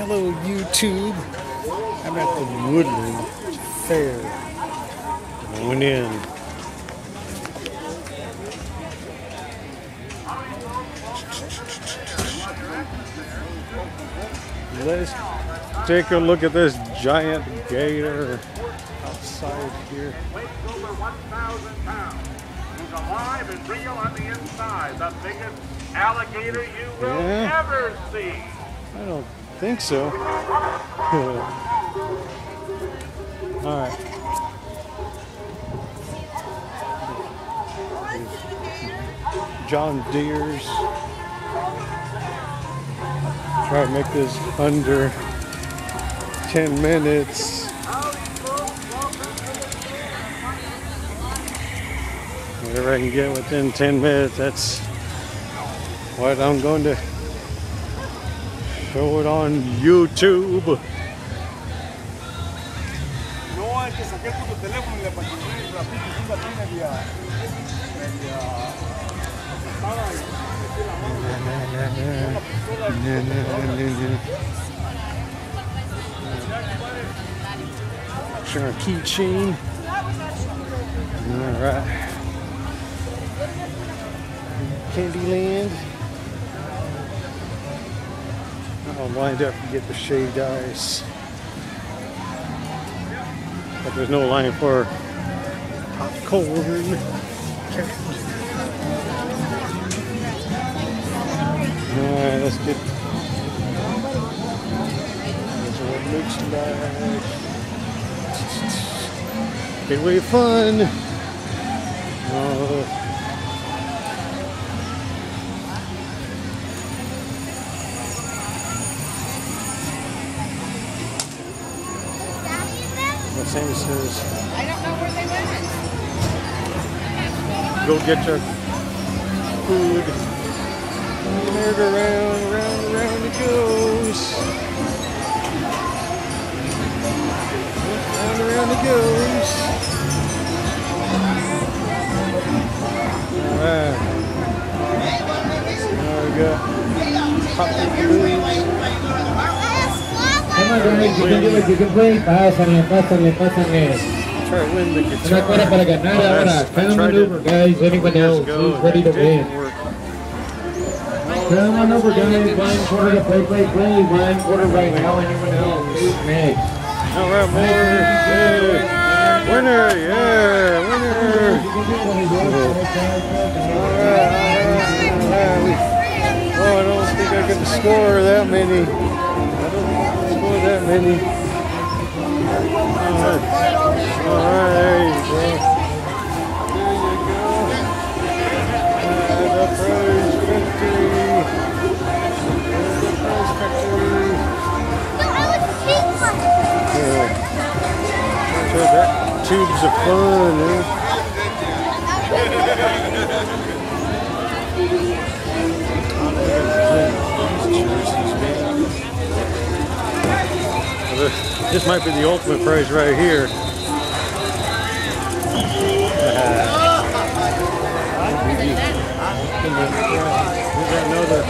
Hello, YouTube. I'm at the Woodland Fair. Going in. Let's take a look at this giant gator outside here. weighs over 1,000 pounds. He's alive and real on the inside. The biggest alligator you will Yeah. ever see. I don't think so. All right. John Deere's. Try to make this under 10 minutes. Whatever I can get within 10 minutes, that's what I'm going to show it on YouTube. No hay que sacar tu I'll wind up and get the shaved ice. But there's no line for popcorn. Alright, let's get That's what it looks like. Gateway fun. Uh, what Sandy I don't know where they went. go get your food. Merry-go-round, round, round it goes. Round, around it goes. Alright. Now we got popping balloons. Come on guys, you can do it, you can play. Pásale, pásale, pásale. Try to win the guitar. Una cuerda para ganar Oh, ahora. I Final tried guys. Anyone else who's ready to win? work. Final maneuver, guys. Blind quarter to play, play, play. Blind quarter right now. Anyone else? Who's next? All right, more. Yay. Winner, yeah, winner. All right. Oh, I don't think I can score that many. Many. All right, all right This might be the ultimate prize right here. We another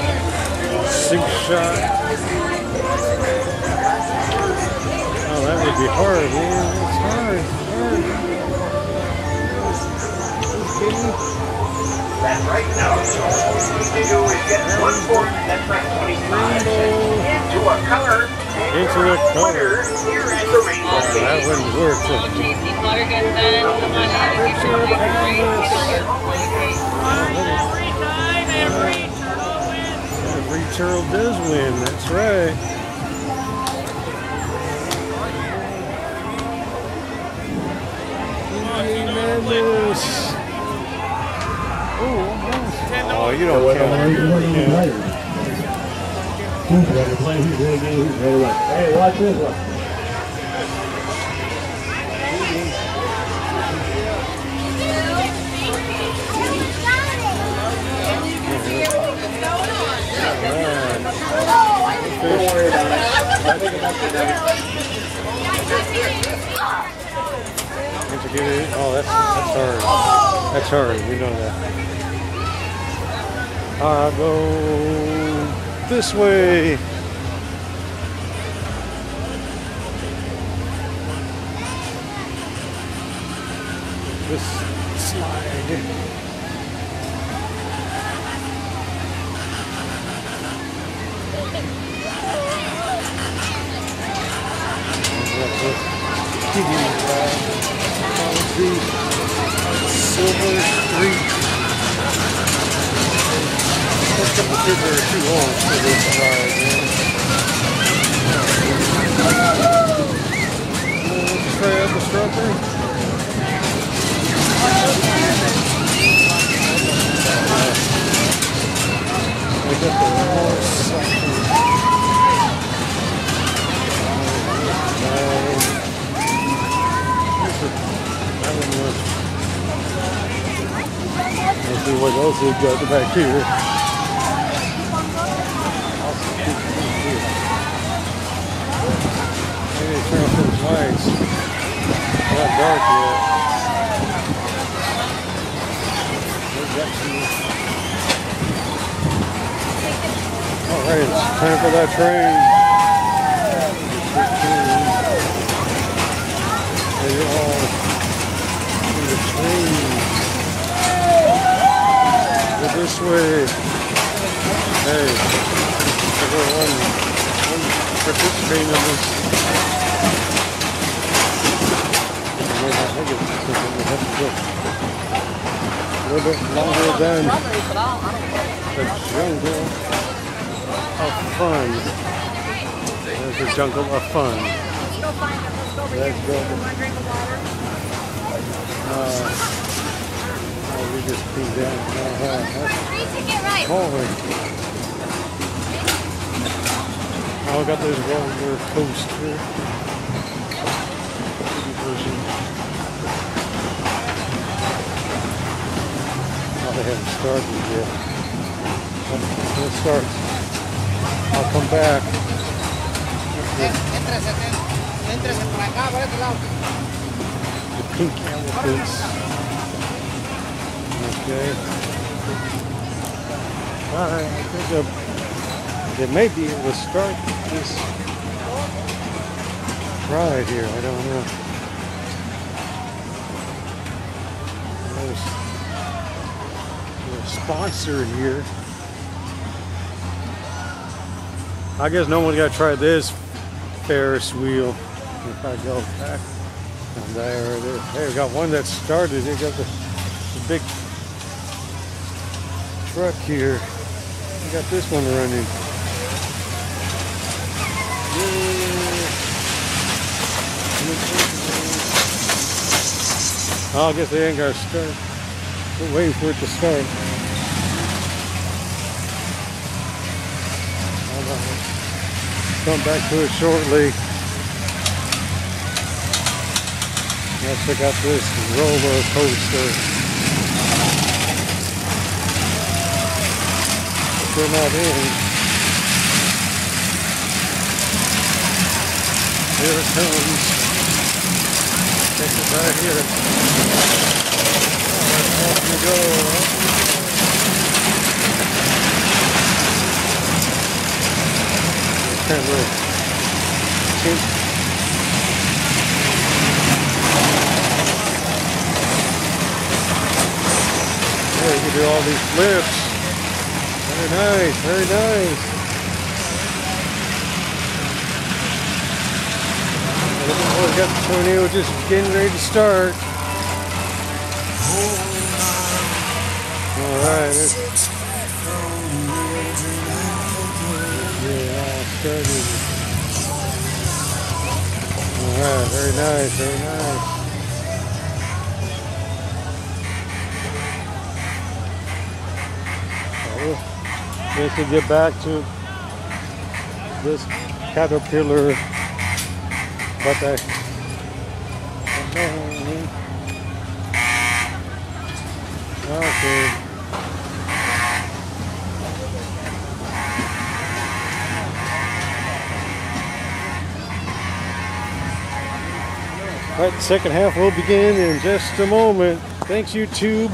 six shot. Oh, that would be hard, man. It's hard. That's right. Now, all you need to do is get one fourth, that's right, 25 into a color. And Into your a color. winner Here at the Rainbow That Cave. wouldn't work. So. JC Slaughter gets done. Come on out. Get your plate great. Every turtle does win. That's right. Indian Oh. Oh, you don't count. Hey, watch this one. Can't you get it? Oh, that's that's hard. That's hard. We know that. I go this way. This slide. Uh, Silver Street. A couple kids are too old for this ride, man. Fred the strawberry. I got the. Let's see what else we've got back here. They lights. Not dark yet. They All right, it's time for that train. There you are. In the train. Go this way. Hey, everyone, one participating in this. I might not make it, so we have to go a little bit longer than the jungle of fun. There's the jungle of fun. Let's go. Uh, oh, we just came down. Uh, that's. Oh, I got this roller coaster. Oh, they haven't started yet. But Let's start. I'll come back. The pink elephants. Okay. Alright, I think they may be able to start this ride here. I don't know. There's, there's here. I guess no one's got to try this Ferris wheel. If I go back and there it is. Hey, we got one that started. They got the, the big truck here. We got this one running. Yeah. Oh, I guess they ain't to start. We're waiting for it to start. Come back to it shortly. Let's check out this roller coaster. They're not in. Here it comes. Take it right here. Off you go. Kind of cheap. Yeah, you can do all these flips. Very nice, very nice. Oh, we got the tornado just getting ready to start. All right. it's- Yeah, all started. All right, very nice, very nice. Just to get back to this caterpillar, but I. All right, second half will begin in just a moment. Thanks, YouTube.